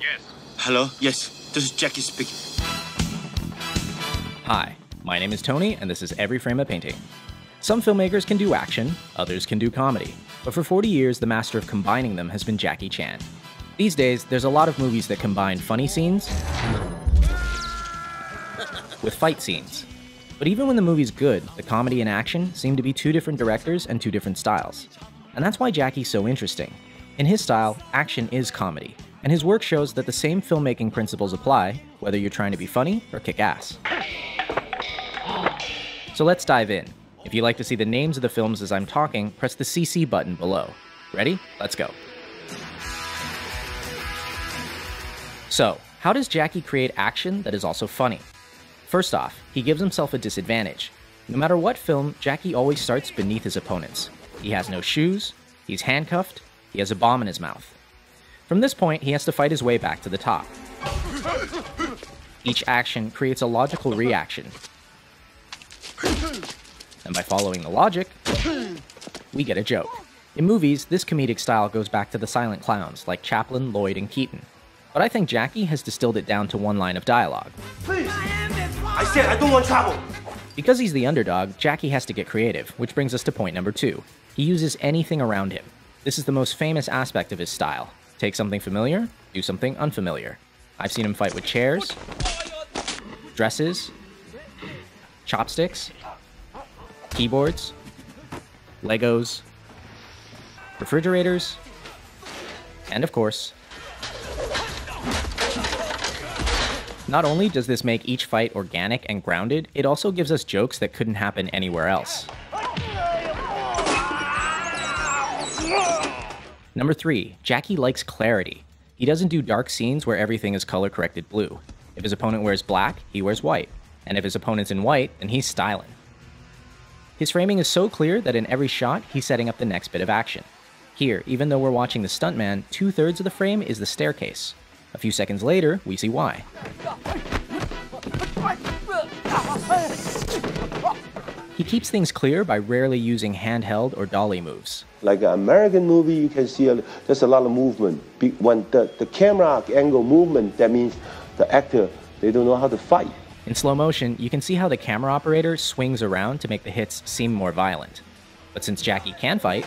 Yes. Hello? Yes, this is Jackie speaking. Hi, my name is Tony, and this is Every Frame a Painting. Some filmmakers can do action, others can do comedy, but for 40 years, the master of combining them has been Jackie Chan. These days, there's a lot of movies that combine funny scenes with fight scenes. But even when the movie's good, the comedy and action seem to be two different directors and two different styles. And that's why Jackie's so interesting. In his style, action is comedy, and his work shows that the same filmmaking principles apply, whether you're trying to be funny or kick ass. So let's dive in. If you'd like to see the names of the films as I'm talking, press the CC button below. Ready? Let's go. So, how does Jackie create action that is also funny? First off, he gives himself a disadvantage. No matter what film, Jackie always starts beneath his opponents. He has no shoes, he's handcuffed, he has a bomb in his mouth. From this point, he has to fight his way back to the top. Each action creates a logical reaction. And by following the logic, we get a joke. In movies, this comedic style goes back to the silent clowns like Chaplin, Lloyd, and Keaton. But I think Jackie has distilled it down to one line of dialogue. Please! I said I don't want trouble! Because he's the underdog, Jackie has to get creative, which brings us to point number two. He uses anything around him. This is the most famous aspect of his style. Take something familiar, do something unfamiliar. I've seen him fight with chairs, dresses, chopsticks, keyboards, Legos, refrigerators, and of course, Not only does this make each fight organic and grounded, it also gives us jokes that couldn't happen anywhere else. Number 3. Jackie likes clarity. He doesn't do dark scenes where everything is color corrected blue. If his opponent wears black, he wears white. And if his opponent's in white, then he's styling. His framing is so clear that in every shot, he's setting up the next bit of action. Here, even though we're watching the stuntman, two thirds of the frame is the staircase. A few seconds later, we see why. He keeps things clear by rarely using handheld or dolly moves. Like an American movie, you can see a, there's a lot of movement. When the, the camera angle movement, that means the actor, they don't know how to fight. In slow motion, you can see how the camera operator swings around to make the hits seem more violent. But since Jackie can fight,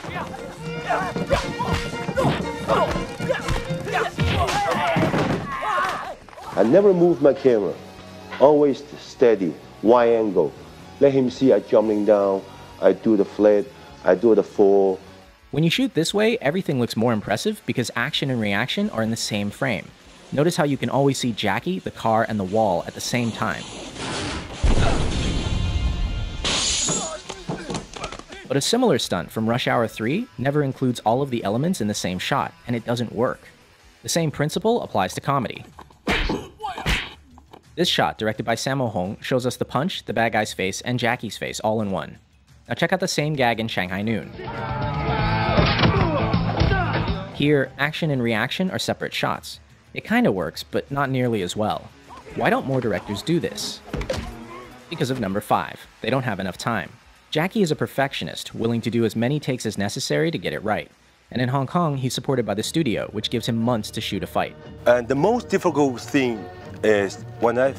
I never move my camera. Always steady, wide angle. Let him see I jumping down, I do the flip, I do the fall. When you shoot this way, everything looks more impressive because action and reaction are in the same frame. Notice how you can always see Jackie, the car, and the wall at the same time. But a similar stunt from Rush Hour 3 never includes all of the elements in the same shot, and it doesn't work. The same principle applies to comedy. This shot, directed by Sammo Hung, shows us the punch, the bad guy's face, and Jackie's face all in one. Now check out the same gag in Shanghai Noon. Here, action and reaction are separate shots. It kinda works, but not nearly as well. Why don't more directors do this? Because of number 5. They don't have enough time. Jackie is a perfectionist, willing to do as many takes as necessary to get it right. And in Hong Kong, he's supported by the studio, which gives him months to shoot a fight. And the most difficult thing is when I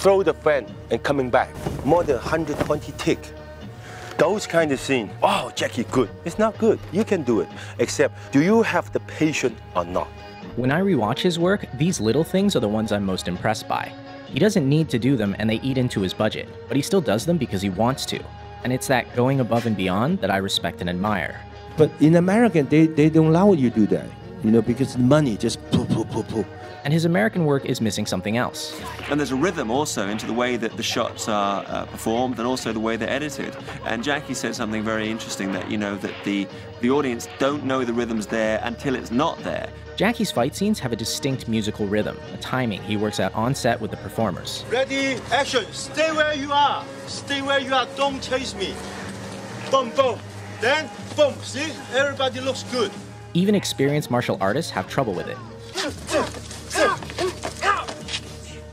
throw the fan and coming back, more than 120 tick. Those kind of scene, oh, Jackie, good. It's not good. You can do it. Except, do you have the patience or not? When I rewatch his work, these little things are the ones I'm most impressed by. He doesn't need to do them and they eat into his budget, but he still does them because he wants to. And it's that going above and beyond that I respect and admire. But in America, they, they don't allow you to do that, you know, because money just poof, poof, poof, poof and his American work is missing something else. And there's a rhythm also into the way that the shots are uh, performed and also the way they're edited. And Jackie said something very interesting that, you know, that the, the audience don't know the rhythm's there until it's not there. Jackie's fight scenes have a distinct musical rhythm, a timing he works out on set with the performers. Ready, action, stay where you are, stay where you are, don't chase me. Boom, boom, then boom, see, everybody looks good. Even experienced martial artists have trouble with it.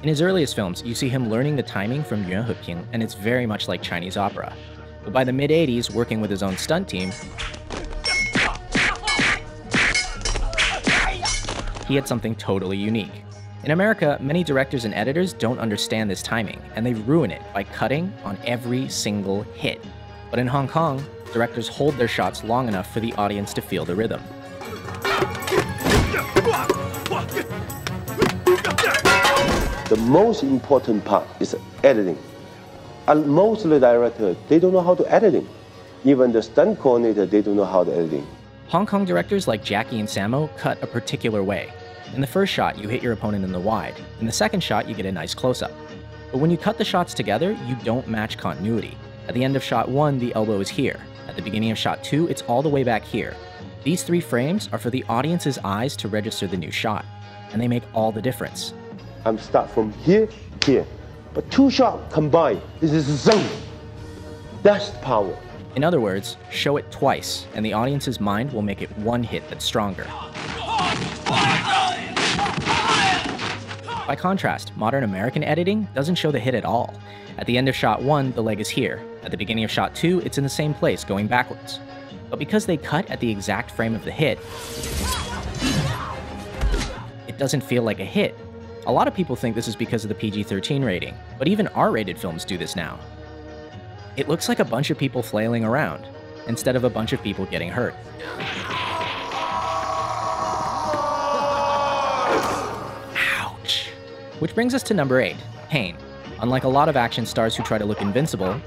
In his earliest films, you see him learning the timing from Yuan Heping, and it's very much like Chinese opera. But by the mid 80s, working with his own stunt team, He had something totally unique. In America, many directors and editors don't understand this timing, and they ruin it by cutting on every single hit. But in Hong Kong, directors hold their shots long enough for the audience to feel the rhythm. The most important part is editing. And most of the directors, they don't know how to editing. Even the stunt coordinator, they don't know how to editing. Hong Kong directors like Jackie and Sammo cut a particular way. In the first shot, you hit your opponent in the wide. In the second shot, you get a nice close-up. But when you cut the shots together, you don't match continuity. At the end of shot 1, the elbow is here. At the beginning of shot 2, it's all the way back here. These three frames are for the audience's eyes to register the new shot, and they make all the difference. I'm start from here, here. But two shots combined, this is zone. That's power. In other words, show it twice, and the audience's mind will make it one hit that's stronger. By contrast, modern American editing doesn't show the hit at all. At the end of shot 1, the leg is here. At the beginning of shot 2, it's in the same place, going backwards. But because they cut at the exact frame of the hit, it doesn't feel like a hit. A lot of people think this is because of the PG 13 rating, but even R rated films do this now. It looks like a bunch of people flailing around, instead of a bunch of people getting hurt. Ouch. Which brings us to number 8, Pain. Unlike a lot of action stars who try to look invincible,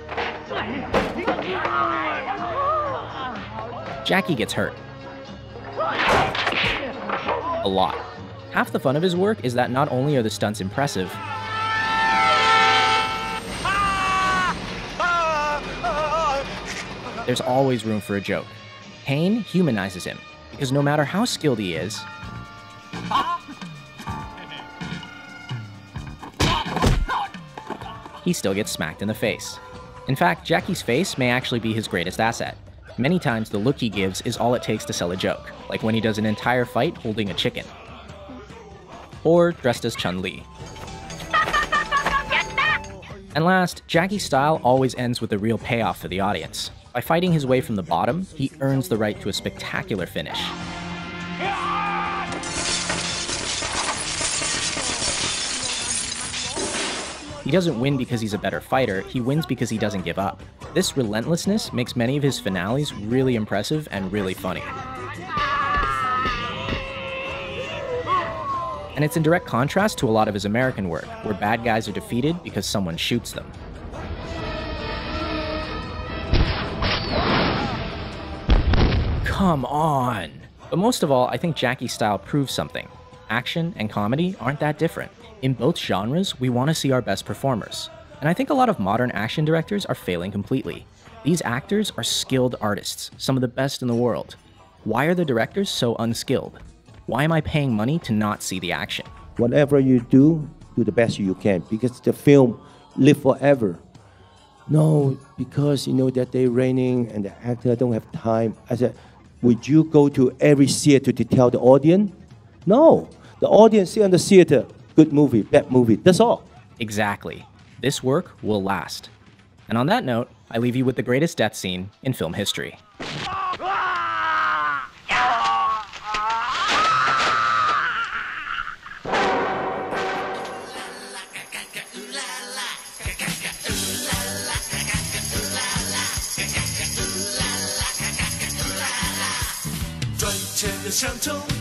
Jackie gets hurt. A lot. Half the fun of his work is that not only are the stunts impressive, there's always room for a joke. Pain humanizes him, because no matter how skilled he is, he still gets smacked in the face. In fact, Jackie's face may actually be his greatest asset. Many times, the look he gives is all it takes to sell a joke, like when he does an entire fight holding a chicken. Or dressed as Chun Li. And last, Jackie's style always ends with a real payoff for the audience. By fighting his way from the bottom, he earns the right to a spectacular finish. He doesn't win because he's a better fighter, he wins because he doesn't give up. This relentlessness makes many of his finales really impressive and really funny. And it's in direct contrast to a lot of his American work, where bad guys are defeated because someone shoots them. Come on! But most of all, I think Jackie's style proves something. Action and comedy aren't that different. In both genres, we want to see our best performers. And I think a lot of modern action directors are failing completely. These actors are skilled artists, some of the best in the world. Why are the directors so unskilled? Why am I paying money to not see the action? Whatever you do, do the best you can because the film live forever. No, because you know that they're raining and the actor don't have time. I said, would you go to every theater to tell the audience? No, the audience see on the theater, good movie, bad movie. That's all. Exactly. This work will last. And on that note, I leave you with the greatest death scene in film history. 的乡愁。